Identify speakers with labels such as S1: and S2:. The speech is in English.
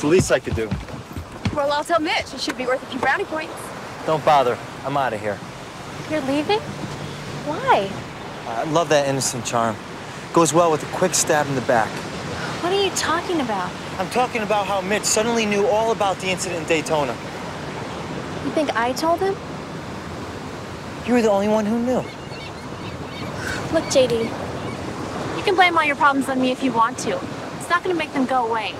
S1: It's the least I could do.
S2: Well, I'll tell Mitch. It should be worth a few brownie points.
S3: Don't bother. I'm out of here.
S4: You're leaving? Why?
S3: I love that innocent charm. Goes well with a quick stab in the back.
S4: What are you talking about?
S3: I'm talking about how Mitch suddenly knew all about the incident in Daytona.
S4: You think I told him?
S3: You were the only one who knew.
S4: Look, JD,
S2: You can blame all your problems on me if you want to. It's not going to make them go away.